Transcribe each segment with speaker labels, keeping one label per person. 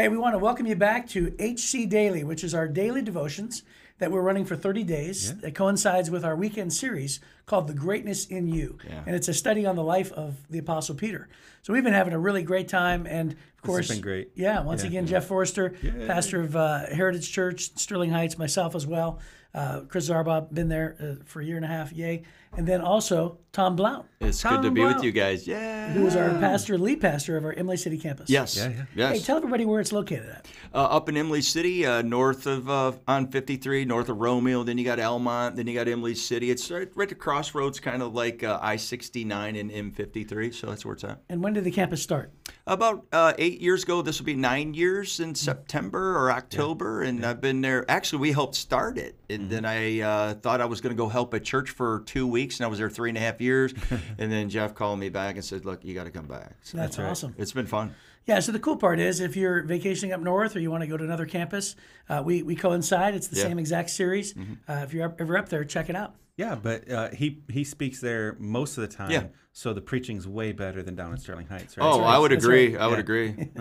Speaker 1: Hey, we want to welcome you back to HC Daily, which is our daily devotions that we're running for 30 days that coincides with our weekend series called The Greatness in You.
Speaker 2: Yeah.
Speaker 1: And it's a study on the life of the Apostle Peter. So we've been having a really great time. And of course,
Speaker 3: been great.
Speaker 1: Yeah, once again, Jeff Forrester, pastor of uh, Heritage Church, Sterling Heights, myself as well. Uh, Chris Zarba, been there uh, for a year and a half, yay. And then also Tom Blount,
Speaker 2: It's
Speaker 3: Tom
Speaker 2: good to be
Speaker 3: Blount.
Speaker 2: with you guys. Yeah.
Speaker 1: who is our pastor, lead pastor of our Imlay City campus.
Speaker 2: Yes.
Speaker 3: Yeah, yeah.
Speaker 2: Yes.
Speaker 1: Hey, tell everybody where it's located at.
Speaker 2: uh, up in Imlay City, uh, north of uh, on 53, north of Romeo. Then you got Almont. Then you got Imlay City. It's right, right at the crossroads, kind of like uh, I-69 and M53. So that's where it's at.
Speaker 1: And when did the campus start?
Speaker 2: About uh, eight years ago, this will be nine years in September or October, and I've been there. Actually, we helped start it, and then I uh, thought I was going to go help a church for two weeks, and I was there three and a half years. and then Jeff called me back and said, "Look, you got to come back." So
Speaker 1: That's awesome.
Speaker 2: it's been fun.
Speaker 1: Yeah, so the cool part is if you're vacationing up north or you want to go to another campus, uh, we, we coincide. It's the
Speaker 2: Yeah.
Speaker 1: same exact series. Uh, if you're up, ever up there, check it out.
Speaker 3: Yeah, but uh, he he speaks there most of the time.
Speaker 2: Yeah.
Speaker 3: So the preaching's way better than down in Sterling Heights, right?
Speaker 2: Oh, I would
Speaker 1: That's
Speaker 2: agree.
Speaker 1: right.
Speaker 2: I would
Speaker 3: Yeah.
Speaker 2: agree.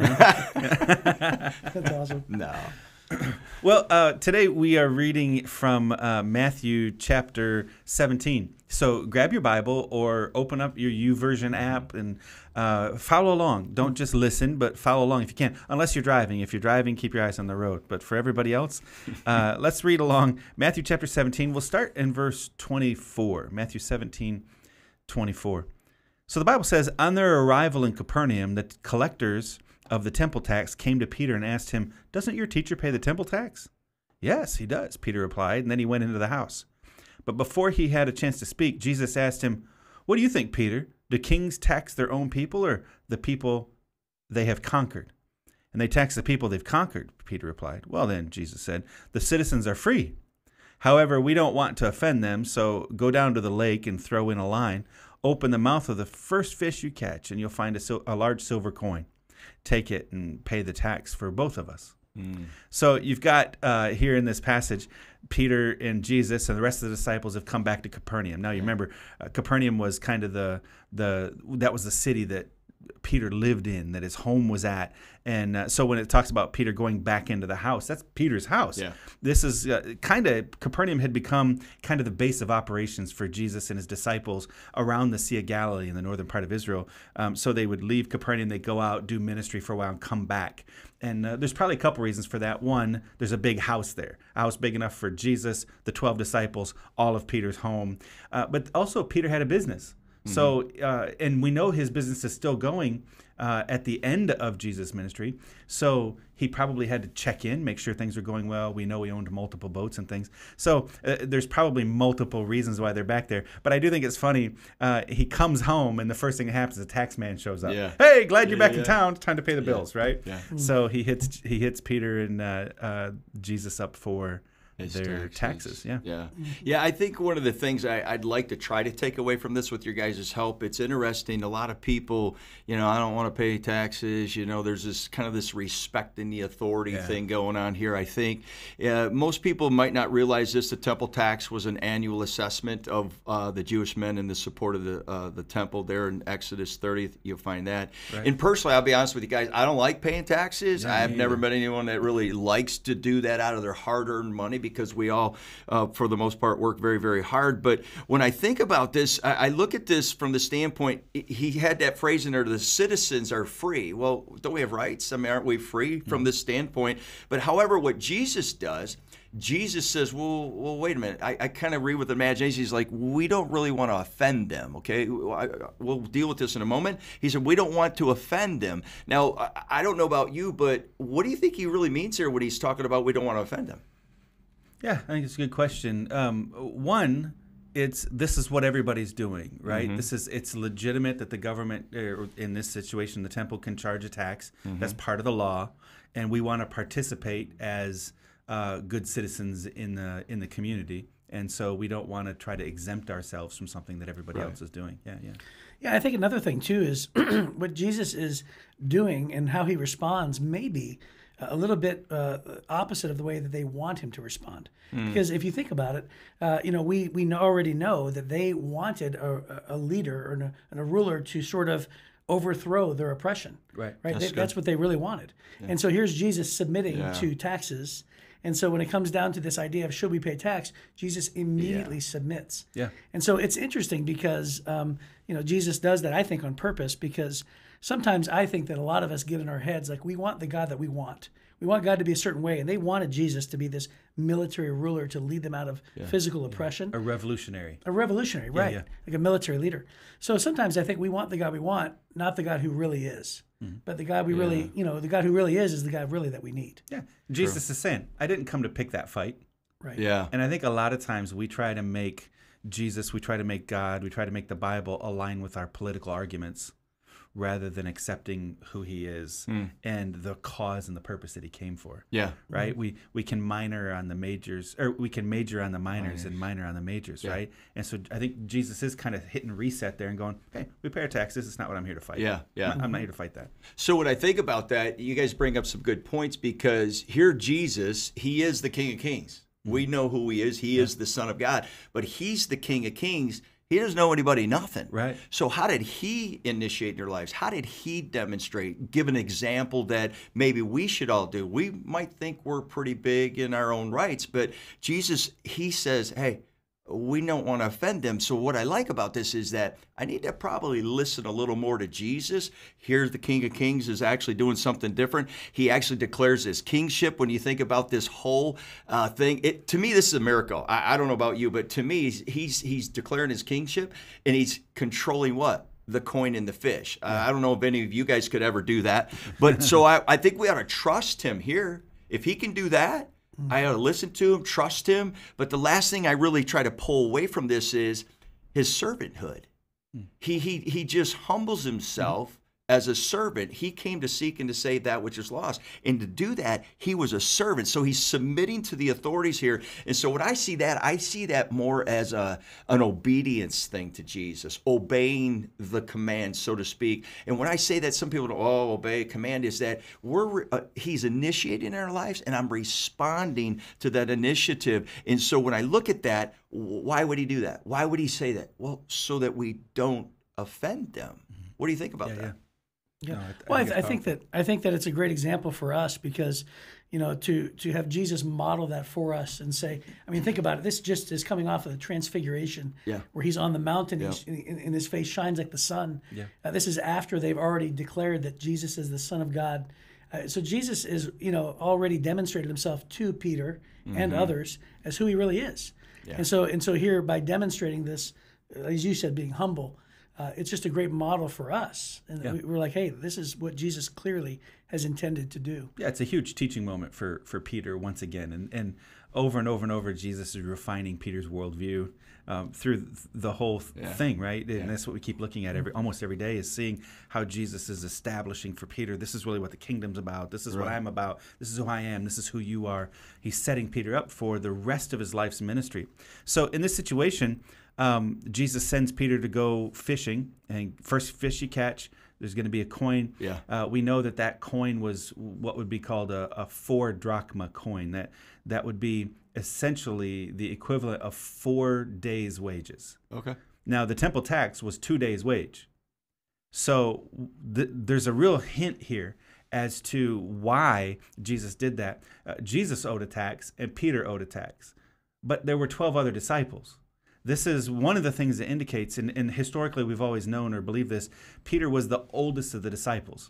Speaker 1: That's awesome.
Speaker 2: no.
Speaker 3: Well, uh, today we are reading from uh, Matthew chapter 17. So grab your Bible or open up your YouVersion app and uh, follow along. Don't just listen, but follow along if you can, unless you're driving. If you're driving, keep your eyes on the road. But for everybody else, uh, let's read along Matthew chapter 17. We'll start in verse 24. Matthew 17, 24. So the Bible says, On their arrival in Capernaum, the collectors of the temple tax came to Peter and asked him, Doesn't your teacher pay the temple tax? Yes, he does, Peter replied, and then he went into the house. But before he had a chance to speak, Jesus asked him, What do you think, Peter? Do kings tax their own people or the people they have conquered? And they tax the people they've conquered, Peter replied. Well, then, Jesus said, the citizens are free. However, we don't want to offend them, so go down to the lake and throw in a line. Open the mouth of the first fish you catch, and you'll find a, sil- a large silver coin. Take it and pay the tax for both of us. So you've got uh, here in this passage, Peter and Jesus and the rest of the disciples have come back to Capernaum. Now you remember, uh, Capernaum was kind of the the that was the city that Peter lived in, that his home was at, and uh, so when it talks about Peter going back into the house, that's Peter's house.
Speaker 2: Yeah.
Speaker 3: This is uh, kind of Capernaum had become kind of the base of operations for Jesus and his disciples around the Sea of Galilee in the northern part of Israel. Um, so they would leave Capernaum, they'd go out, do ministry for a while, and come back. And uh, there's probably a couple reasons for that. One, there's a big house there, a house big enough for Jesus, the 12 disciples, all of Peter's home. Uh, but also, Peter had a business. So, uh, and we know his business is still going uh, at the end of Jesus' ministry. So he probably had to check in, make sure things were going well. We know he owned multiple boats and things. So uh, there's probably multiple reasons why they're back there. But I do think it's funny. Uh, he comes home, and the first thing that happens is a tax man shows up.
Speaker 2: Yeah.
Speaker 3: Hey, glad you're
Speaker 2: Yeah,
Speaker 3: back in town. It's time to pay the bills, right?
Speaker 2: Yeah.
Speaker 3: So he hits he hits Peter and uh, uh, Jesus up for
Speaker 2: His
Speaker 3: their taxes. Yeah.
Speaker 2: Yeah. Yeah. I think one of the things I, I'd like to try to take away from this with your guys' help, it's interesting. A lot of people, you know, I don't want to pay taxes. You know, there's this kind of this respecting the authority
Speaker 3: Yeah.
Speaker 2: thing going on here, I think. Uh, most people might not realize this. The temple tax was an annual assessment of uh, the Jewish men in the support of the, uh, the temple there in Exodus 30. You'll find that. And personally, I'll be honest with you guys, I don't like paying taxes.
Speaker 3: Yeah,
Speaker 2: I've
Speaker 3: me
Speaker 2: never met anyone that really likes to do that out of their hard-earned money because we all, uh, for the most part, work very, very hard. But when I think about this, I, I look at this from the standpoint. He had that phrase in there: "The citizens are free." Well, don't we have rights? I mean, aren't we free from this standpoint? But however, what Jesus does. Jesus says, "Well, well, wait a minute. I, I kind of read with imagination. He's like, we don't really want to offend them. Okay, we'll deal with this in a moment." He said, "We don't want to offend them." Now, I, I don't know about you, but what do you think he really means here when he's talking about we don't want to offend them?
Speaker 3: Yeah, I think it's a good question. Um, one, it's this is what everybody's doing, right? This is it's legitimate that the government, or in this situation, the temple can charge a tax. That's part of the law, and we want to participate as uh, good citizens in the in the community. And so we don't want to try to exempt ourselves from something that everybody else is doing. Yeah, yeah.
Speaker 1: Yeah, I think another thing too is what Jesus is doing and how he responds may be a little bit uh, opposite of the way that they want him to respond. Because if you think about it, uh, you know, we we already know that they wanted a, a leader or a, and a ruler to sort of overthrow their oppression.
Speaker 3: Right.
Speaker 1: Right.
Speaker 2: That's
Speaker 1: They- That's what they really wanted. And so here's Jesus submitting
Speaker 2: Yeah.
Speaker 1: to taxes. And so when it comes down to this idea of should we pay tax, Jesus immediately submits.
Speaker 3: Yeah.
Speaker 1: And so it's interesting because um, you know Jesus does that I think on purpose because sometimes I think that a lot of us get in our heads like we want the God that we want. We want God to be a certain way, and they wanted Jesus to be this military ruler to lead them out of physical oppression
Speaker 3: A revolutionary.
Speaker 1: a revolutionary, right?
Speaker 3: yeah.
Speaker 1: Like a military leader. So sometimes I think we want the God we want, not the God who really is.
Speaker 3: Mm-hmm.
Speaker 1: But the God we really, you know, the God who really is is the God really that we need.
Speaker 3: Yeah. Jesus is saying, I didn't come to pick that fight.
Speaker 1: Right.
Speaker 2: Yeah.
Speaker 3: And I think a lot of times we try to make Jesus, we try to make God, we try to make the Bible align with our political arguments rather than accepting who he is hmm. and the cause and the purpose that he came for.
Speaker 2: Yeah.
Speaker 3: Right? Hmm. We we can minor on the majors or we can major on the minors and minor on the majors, right? And so I think Jesus is kind of hitting reset there and going, "Hey, we pay our taxes. It's not what I'm here to fight.
Speaker 2: Yeah, yeah.
Speaker 3: I'm not- I'm not hmm. here to fight that."
Speaker 2: So when I think about that, you guys bring up some good points because here Jesus, he is the King of Kings. We know who he is. He is the Son of God, but he's the King of Kings. He doesn't know anybody nothing.
Speaker 3: Right.
Speaker 2: So how did he initiate in their lives? How did he demonstrate, give an example that maybe we should all do? We might think we're pretty big in our own rights, but Jesus, he says, hey, we don't want to offend them. So what I like about this is that I need to probably listen a little more to Jesus. Here, the King of Kings is actually doing something different. He actually declares his kingship. When you think about this whole uh, thing, it to me this is a miracle. I, I don't know about you, but to me he's he's, he's declaring his kingship and he's controlling what the coin and the fish. Uh, I don't know if any of you guys could ever do that, but so I, I think we ought to trust him here. If he can do that, I ought to listen to him, trust him. But the last thing I really try to pull away from this is his servanthood. Hmm. He, he, he just humbles himself as a servant. He came to seek and to save that which is lost. And to do that, he was a servant. So he's submitting to the authorities here. And so when I see that, I see that more as a, an obedience thing to Jesus, obeying the command, so to speak. And when I say that, some people go, oh, obey a command, is that we're uh, he's initiating our lives and I'm responding to that initiative. And so when I look at that, why would he do that? Why would he say that? Well, so that we don't offend them. What do you think about
Speaker 3: Yeah,
Speaker 2: that?
Speaker 3: yeah.
Speaker 1: Yeah.
Speaker 3: No, I-
Speaker 1: well, I,
Speaker 3: think
Speaker 1: th- I think that I think that it's a great example for us because, you know, to to have Jesus model that for us and say, I mean, think about it. This just is coming off of the Transfiguration,
Speaker 2: Yeah.
Speaker 1: where he's on the mountain, he's, and, and his face shines like the sun.
Speaker 3: Yeah.
Speaker 1: Uh, this is after they've already declared that Jesus is the Son of God. Uh, so Jesus is, you know, already demonstrated himself to Peter and
Speaker 3: Mm-hmm.
Speaker 1: others as who he really is. Yeah. And so and so here by demonstrating this, as you said, being humble, uh, it's just a great model for us. And we- we're like, hey, this is what Jesus clearly has intended to do.
Speaker 3: Yeah, it's a huge teaching moment for for Peter once again, and and over and over and over, Jesus is refining Peter's worldview um, through the whole th- thing, right? And that's what we keep looking at every almost every day is seeing how Jesus is establishing for Peter. This is really what the kingdom's about. This is what I'm about. This is who I am. This is who you are. He's setting Peter up for the rest of his life's ministry. So in this situation. Um, Jesus sends Peter to go fishing, and first fish you catch, there's going to be a coin.
Speaker 2: Yeah.
Speaker 3: Uh, we know that that coin was what would be called a, a four drachma coin. That that would be essentially the equivalent of four days' wages.
Speaker 2: Okay.
Speaker 3: Now the temple tax was two days' wage, so th- there's a real hint here as to why Jesus did that. Uh, Jesus owed a tax, and Peter owed a tax, but there were twelve other disciples. This is one of the things that indicates, and, and historically we've always known or believed this, Peter was the oldest of the disciples.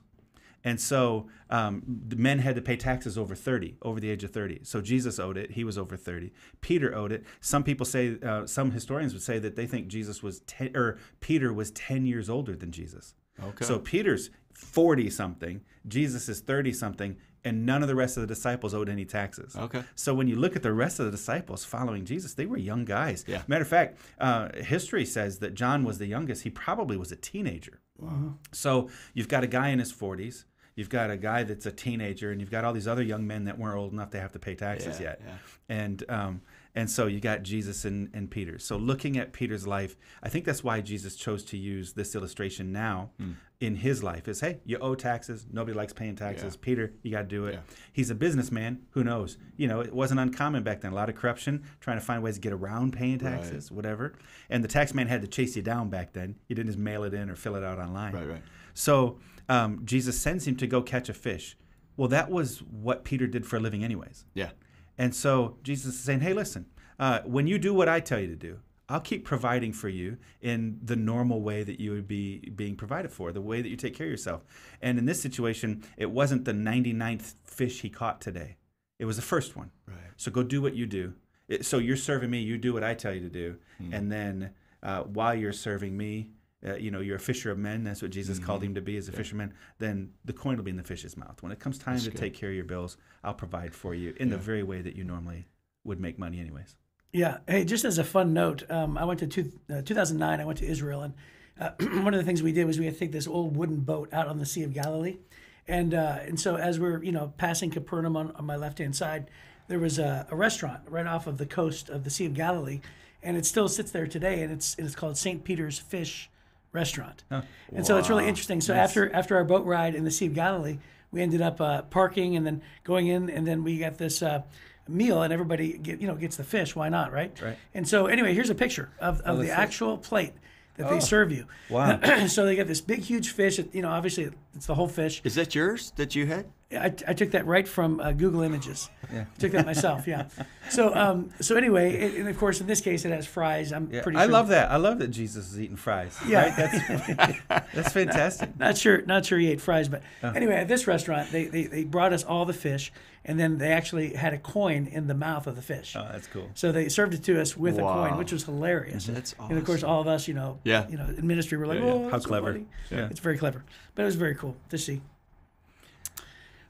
Speaker 3: And so um, the men had to pay taxes over 30, over the age of 30. So Jesus owed it. He was over 30. Peter owed it. Some people say, uh, some historians would say that they think Jesus was 10, or Peter was 10 years older than Jesus.
Speaker 2: Okay.
Speaker 3: So Peter's 40 something, Jesus is 30 something, and none of the rest of the disciples owed any taxes.
Speaker 2: Okay.
Speaker 3: So when you look at the rest of the disciples following Jesus, they were young guys.
Speaker 2: Yeah.
Speaker 3: Matter of fact, uh, history says that John was the youngest. He probably was a teenager. Wow. So you've got a guy in his 40s. You've got a guy that's a teenager, and you've got all these other young men that weren't old enough to have to pay taxes
Speaker 2: Yeah,
Speaker 3: yet.
Speaker 2: yeah.
Speaker 3: And um, And so you got Jesus and, and Peter. So looking at Peter's life, I think that's why Jesus chose to use this illustration now
Speaker 2: Hmm.
Speaker 3: in his life is hey, you owe taxes. Nobody likes paying taxes.
Speaker 2: Yeah.
Speaker 3: Peter, you got to do it.
Speaker 2: Yeah.
Speaker 3: He's a businessman. Who knows? You know, it wasn't uncommon back then. A lot of corruption, trying to find ways to get around paying taxes, whatever. And the tax man had to chase you down back then. You didn't just mail it in or fill it out online.
Speaker 2: Right, right.
Speaker 3: So um, Jesus sends him to go catch a fish. Well, that was what Peter did for a living, anyways.
Speaker 2: Yeah.
Speaker 3: And so Jesus is saying, hey, listen, uh, when you do what I tell you to do, I'll keep providing for you in the normal way that you would be being provided for, the way that you take care of yourself. And in this situation, it wasn't the 99th fish he caught today, it was the first one.
Speaker 2: Right.
Speaker 3: So go do what you do. It, so you're serving me, you do what I tell you to do. And then uh, while you're serving me, uh, you know, you're a fisher of men. That's what Jesus called him to be as a fisherman. Then the coin will be in the fish's mouth. When it comes time to
Speaker 2: good.
Speaker 3: take care of your bills, I'll provide for you in the very way that you normally would make money, anyways.
Speaker 1: Yeah. Hey, just as a fun note, um, I went to two, uh, 2009. I went to Israel, and uh, one of the things we did was we had to take this old wooden boat out on the Sea of Galilee, and uh, and so as we're you know passing Capernaum on, on my left hand side, there was a, a restaurant right off of the coast of the Sea of Galilee, and it still sits there today, and it's and it's called St. Peter's Fish Restaurant, and so it's really interesting. So after after our boat ride in the Sea of Galilee, we ended up uh, parking and then going in, and then we got this. Uh, meal and everybody get, you know gets the fish why not right
Speaker 3: Right.
Speaker 1: and so anyway here's a picture of, of
Speaker 3: the
Speaker 1: the
Speaker 3: fish.
Speaker 1: actual plate that they serve you
Speaker 3: Wow.
Speaker 1: so they got this big huge fish you know obviously it's the whole fish
Speaker 2: Is that yours that you had?
Speaker 1: I, I took that right from uh, Google Images.
Speaker 3: Yeah.
Speaker 1: I took that myself. Yeah. So um, so anyway, it, and of course in this case it has fries. I'm
Speaker 3: Yeah,
Speaker 1: pretty.
Speaker 3: I
Speaker 1: sure.
Speaker 3: love that. I love that Jesus is eating fries.
Speaker 1: Yeah.
Speaker 3: Right? That's, that's fantastic.
Speaker 1: Not sure. Not sure he ate fries, but
Speaker 3: Oh.
Speaker 1: anyway, at this restaurant they, they they brought us all the fish, and then they actually had a coin in the mouth of the fish.
Speaker 3: Oh, that's cool.
Speaker 1: So they served it to us with a coin, which was hilarious.
Speaker 2: That's awesome.
Speaker 1: And of course, all of us, you know,
Speaker 2: Yeah.
Speaker 1: you know, in ministry, we're like,
Speaker 2: Yeah, yeah.
Speaker 1: oh,
Speaker 3: How
Speaker 1: that's so
Speaker 3: clever.
Speaker 1: funny."
Speaker 3: Yeah.
Speaker 1: It's very clever, but it was very cool to see.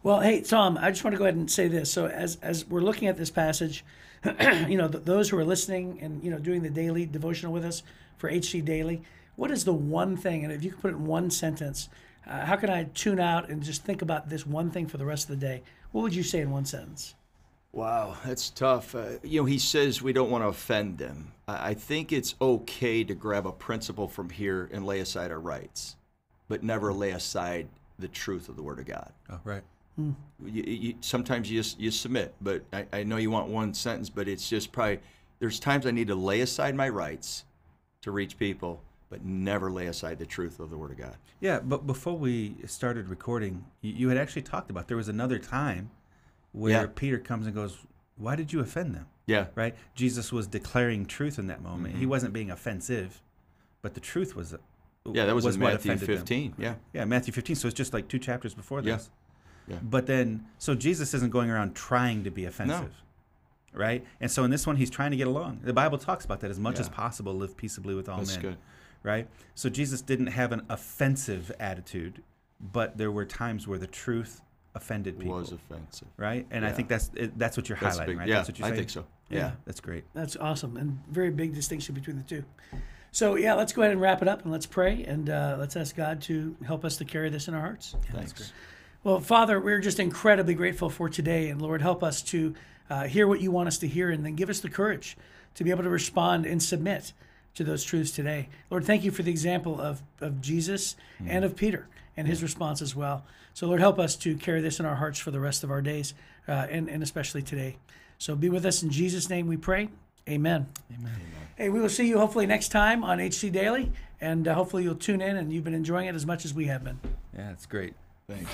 Speaker 1: Well, hey Tom, I just want to go ahead and say this. So as as we're looking at this passage, you know, th- those who are listening and you know doing the daily devotional with us for HC Daily, what is the one thing? And if you could put it in one sentence, uh, how can I tune out and just think about this one thing for the rest of the day? What would you say in one sentence?
Speaker 2: Wow, that's tough. Uh, you know, he says we don't want to offend them. I I think it's okay to grab a principle from here and lay aside our rights, but never lay aside the truth of the Word of God.
Speaker 3: Oh, right.
Speaker 2: You, you, sometimes you just you submit, but I, I know you want one sentence, but it's just probably there's times I need to lay aside my rights to reach people, but never lay aside the truth of the Word of God.
Speaker 3: Yeah, but before we started recording, you, you had actually talked about there was another time where
Speaker 2: Yeah.
Speaker 3: Peter comes and goes, "Why did you offend them?"
Speaker 2: Yeah,
Speaker 3: Right? Jesus was declaring truth in that moment. He mm-hmm. wasn't being offensive, but the truth was.
Speaker 2: yeah, that was, in
Speaker 3: what
Speaker 2: Matthew
Speaker 3: offended them.
Speaker 2: 15. Yeah,
Speaker 3: Yeah, Matthew 15. So it's just like two chapters before this.
Speaker 2: Yeah.
Speaker 3: But then, so Jesus isn't going around trying to be offensive. Right? And so in this one, he's trying to get along. The Bible talks about that as much as possible, live peaceably with all
Speaker 2: that's
Speaker 3: men.
Speaker 2: good.
Speaker 3: Right? So Jesus didn't have an offensive attitude, but there were times where the truth offended people.
Speaker 2: was offensive.
Speaker 3: right? And I think that's that's what you're
Speaker 2: That's
Speaker 3: highlighting,
Speaker 2: big.
Speaker 3: right?
Speaker 2: Yeah,
Speaker 3: that's what you're saying.
Speaker 2: I think so. Yeah.
Speaker 3: That's great.
Speaker 1: That's awesome and very big distinction between the two. So yeah, let's go ahead and wrap it up and let's pray and uh, let's ask God to help us to carry this in our hearts.
Speaker 2: Thanks.
Speaker 1: Well, Father, we're just incredibly grateful for today, and Lord, help us to uh, hear what you want us to hear, and then give us the courage to be able to respond and submit to those truths today. Lord, thank you for the example of, of Jesus and of Peter and his response as well. So, Lord, help us to carry this in our hearts for the rest of our days, uh, and, and especially today. So, be with us in Jesus' name we pray. Amen.
Speaker 3: Amen.
Speaker 1: Hey, we will see you hopefully next time on HC Daily, and uh, hopefully you'll tune in and you've been enjoying it as much as we have been.
Speaker 3: Yeah, it's great.
Speaker 2: Thanks.